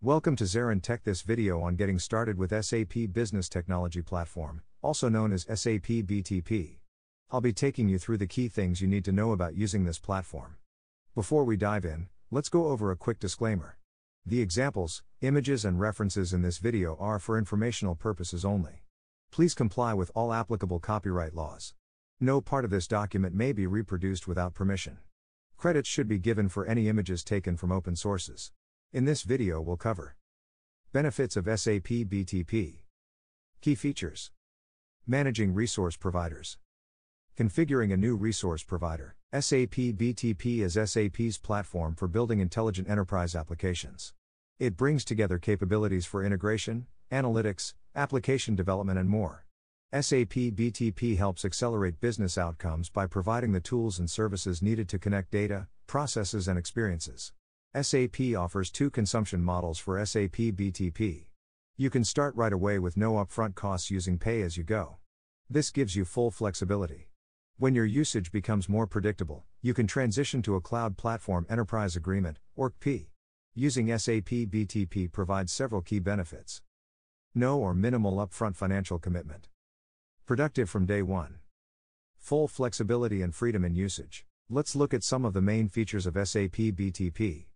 Welcome to ZaranTech. This video on getting started with SAP Business Technology Platform, also known as SAP BTP. I'll be taking you through the key things you need to know about using this platform. Before we dive in, let's go over a quick disclaimer. The examples, images, and references in this video are for informational purposes only. Please comply with all applicable copyright laws. No part of this document may be reproduced without permission. Credits should be given for any images taken from open sources. In this video, we'll cover Benefits of SAP BTP, Key features, Managing resource providers, Configuring a new resource provider. SAP BTP is SAP's platform for building intelligent enterprise applications. It brings together capabilities for integration, analytics, application development, and more. SAP BTP helps accelerate business outcomes by providing the tools and services needed to connect data, processes, and experiences. SAP offers two consumption models for SAP BTP. You can start right away with no upfront costs using pay as you go. This gives you full flexibility. When your usage becomes more predictable, you can transition to a Cloud Platform Enterprise Agreement, or CPE. Using SAP BTP provides several key benefits. No or minimal upfront financial commitment. Productive from day one. Full flexibility and freedom in usage. Let's look at some of the main features of SAP BTP.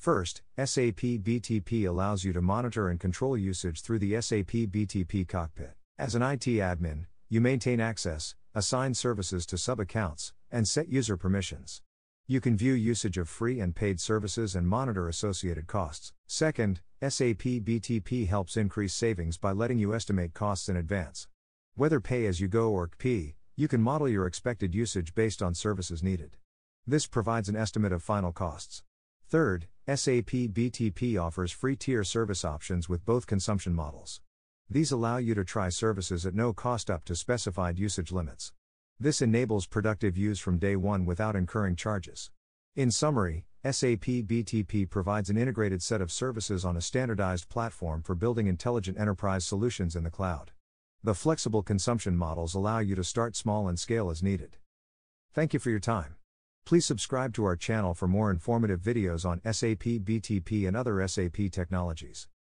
First, SAP BTP allows you to monitor and control usage through the SAP BTP cockpit. As an IT admin, you maintain access, assign services to sub accounts, and set user permissions. You can view usage of free and paid services and monitor associated costs. Second, SAP BTP helps increase savings by letting you estimate costs in advance. Whether pay as you go or CPE, you can model your expected usage based on services needed. This provides an estimate of final costs. Third, SAP BTP offers free tier service options with both consumption models. These allow you to try services at no cost up to specified usage limits. This enables productive use from day one without incurring charges. In summary, SAP BTP provides an integrated set of services on a standardized platform for building intelligent enterprise solutions in the cloud. The flexible consumption models allow you to start small and scale as needed. Thank you for your time. Please subscribe to our channel for more informative videos on SAP BTP and other SAP technologies.